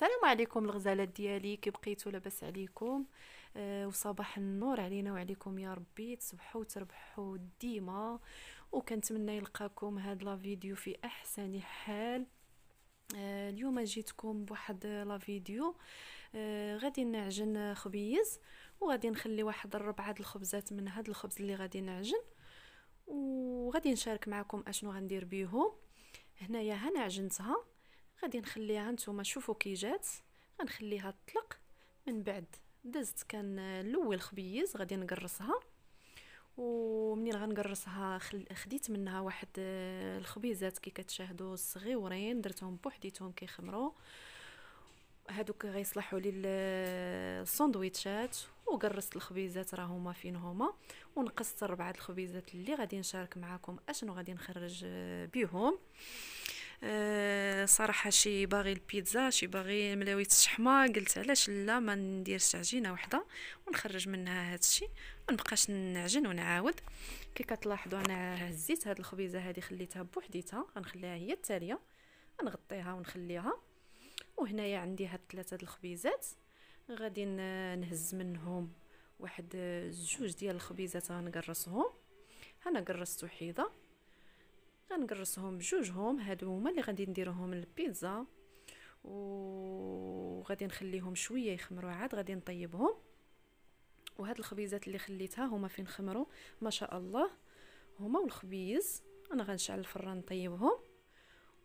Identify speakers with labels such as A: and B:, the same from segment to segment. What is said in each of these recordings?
A: السلام عليكم الغزالات ديالي كي بقيتوا لاباس عليكم. أه وصباح النور علينا وعليكم يا ربي. تصبحوا وتربحوا ديما. وكنتمنى يلقاكم هاد لا فيديو في أحسن حال. أه اليوم جيتكم بواحد لا فيديو. أه غادي نعجن خبيز وغادي نخلي واحد ربعه الخبزات من هاد الخبز اللي غادي نعجن. وغادي نشارك معكم أشنو غندير بيهم. هنايا هنا عجنتها غادي نخليها نتوما شوفوا كي جات. غنخليها تطلق. من بعد دزت كان الأول خبيز غادي نقرصها. ومنين غنقرصها؟ خديت منها واحد آه، الخبيزات كي كتشاهدوا صغيورين درتهم بوحديتهم كيخمروا هادوك غيصلحوا لي الساندويتشات. وقرصت الخبيزات راهما فين هما. ونقصت ربعه الخبيزات اللي غادي نشارك معكم أشنو غادي نخرج آه، بيهم. أه صراحة شي باغي البيتزا شي باغي ملاوية الشحمة قلت علاش لا ما نديرش عجينة وحدة ونخرج منها هادشي ما نبقاش نعجن ونعاود. كي كتلاحظوا أنا هزيت هاد الخبيزة هذه خليتها بوحديتها غنخليها هي التالية نغطيها ونخليها وهنايا عندي هاد ثلاثة الخبيزات. غادي نهز منهم واحد جوج ديال الخبيزات غنقرصهم. أنا قرصت وحيده غنقرصهم بجوجهم. هادو هما اللي غادي نديرهم للبيتزا. وغادي نخليهم شوية يخمروا عاد غادي نطيبهم. وهاد الخبيزات اللي خليتها هما فين خمروا؟ ما شاء الله. هما والخبيز أنا غنشعل الفران نطيبهم.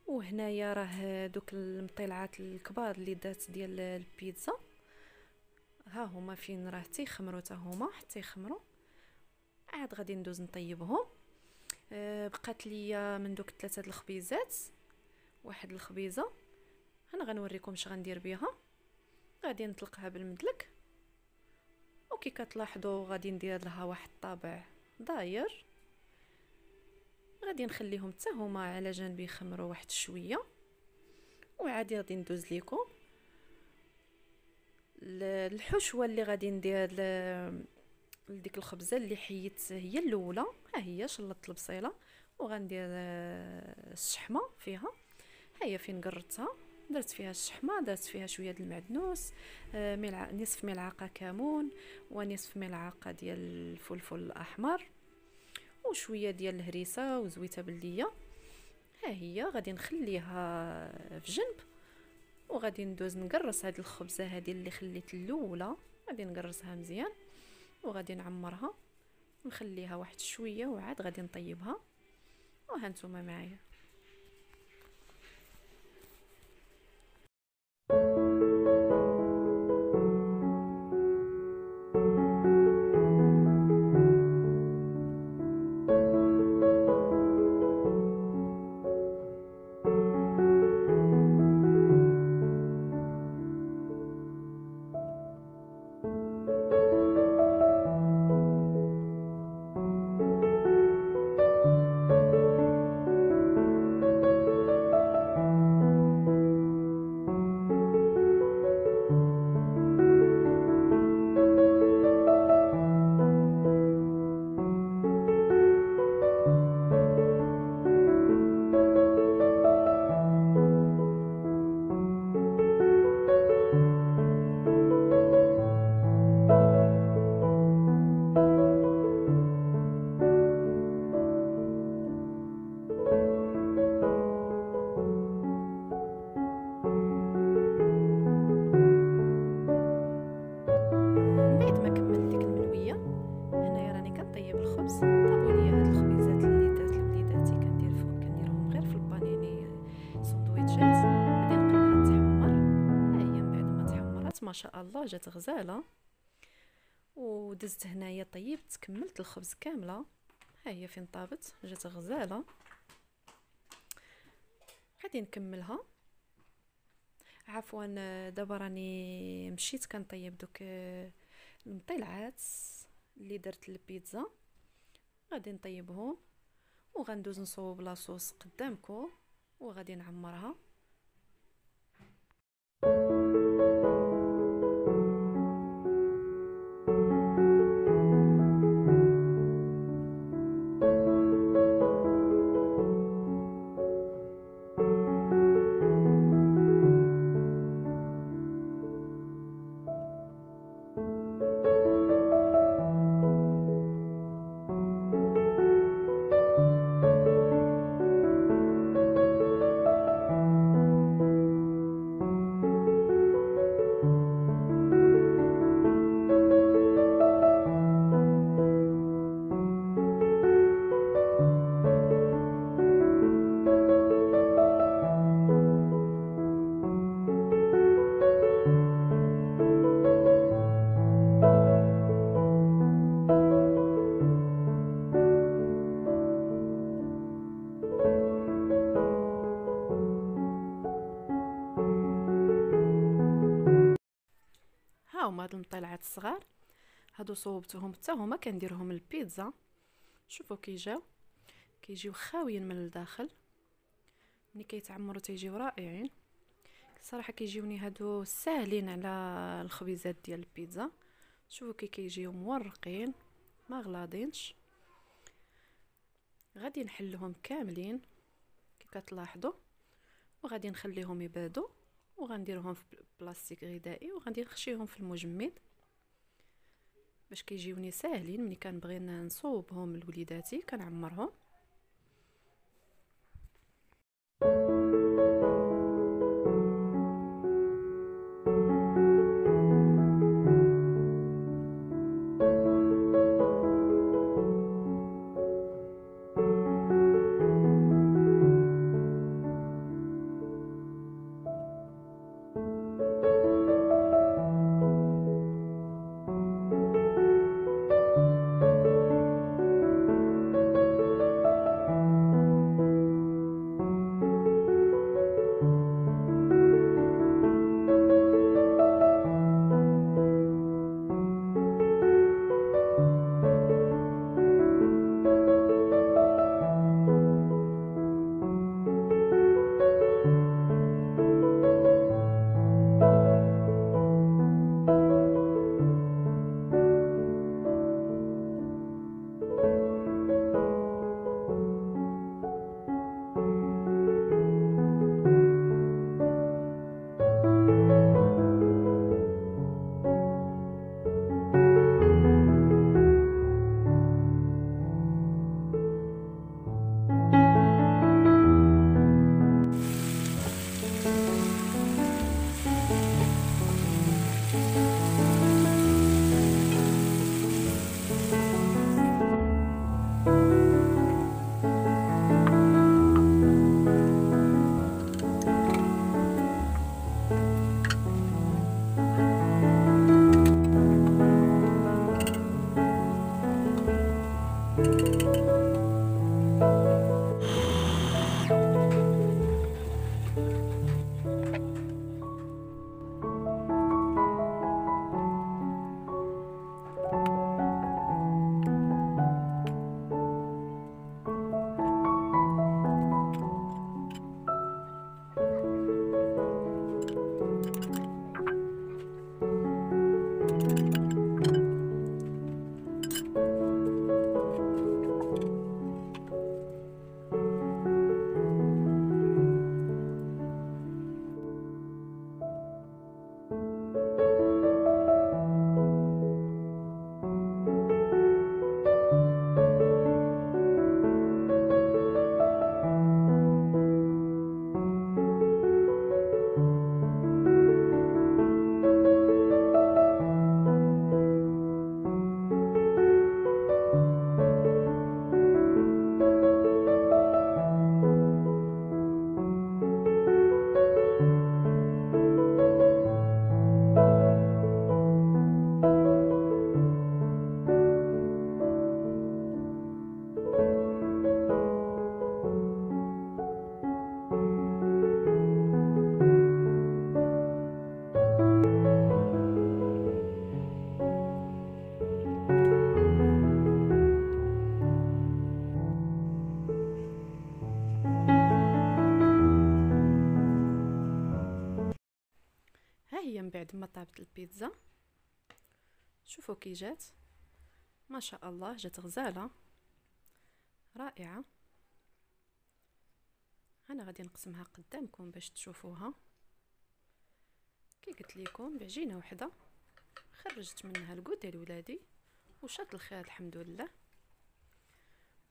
A: وهنايا راه دوك المطيلعات الكبار اللي دات ديال البيتزا. ها هما فين راه تيخمروا حتى هما حتى يخمروا. عاد غادي ندوز نطيبهم. بقات ليا من دوك ثلاثة الخبيزات. واحد الخبيزة أنا غنوريكم اش غندير بها غادي نطلقها بالمدلك. وكي كتلاحظوا غادي ندير لها واحد الطابع داير. غادي نخليهم حتى هما على جنب يخمروا واحد شوية. وعادي غادي ندوز ليكم. الحشوة اللي غادي ندير لديك الخبزة اللي حيت هي الأولى. هي شلطت البصيلة وغندير آه، الشحمة فيها. ها هي فين قرطتها درت فيها الشحمة درت فيها شوية د المعدنوس آه، ملع... نصف ملعقة كمون ونصف ملعقة ديال الفلفل الأحمر وشوية ديال الهريسة وزويتة بلدية. ها هي غادي نخليها في جنب وغادي ندوز نقرص هذه الخبزة هذه اللي خليت الأولى. غادي نقرصها مزيان وغادي نعمرها. نخليها واحد شوية وعاد غادي نطيبها. وها نتوما معايا. شاء الله جات غزالة. ودزت هنايا طيبت كملت الخبز كاملة. ها هي فين طابت؟ جات غزالة. غادي نكملها. عفوا دابا راني مشيت كنطيب دوك المطيلعات اللي درت البيتزا. غادي نطيبهم وغندوز نصوب لاصوص قدامكم وغادي نعمرها. هاد المطيلعات الصغار. هادو صوبتهم حتى هما كنديرهم البيتزا. شوفوا كي جاو كيجيو خاويين من الداخل. ملي كيتعمروا تيجيو رائعين. صراحة كيجيوني هادو ساهلين على الخبيزات ديال البيتزا. شوفوا كي كيجيو مورقين ما غلاضينش غادي نحلهم كاملين. كي كتلاحظوا. وغادي نخليهم يبردوا وغنديرهم في بلاستيك غذائي وغادي نخشيهم في المجمد. باش كيجيوني ساهلين ملي كنبغي نصوبهم لوليداتي كنعمرهم. هي البيتزا. شوفوا كي جات. ما شاء الله جات غزالة. رائعة. أنا غادي نقسمها قدامكم باش تشوفوها. كي قلت لكم بعجينة وحدة. خرجت منها الكوتي لولادي وشات الخير الحمد لله.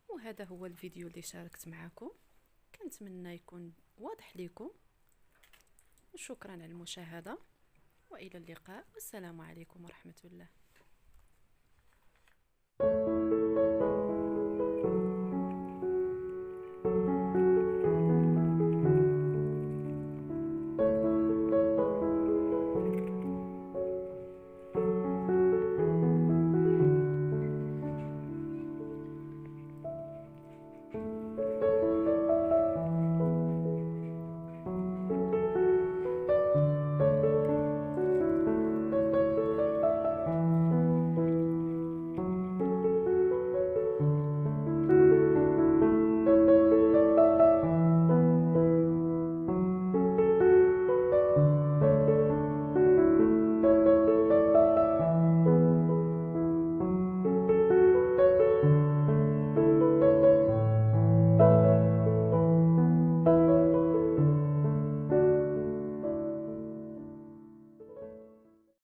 A: وهذا هو الفيديو اللي شاركت معكم كنتمنى يكون واضح لكم وشكرا على المشاهدة. وإلى اللقاء. والسلام عليكم ورحمة الله.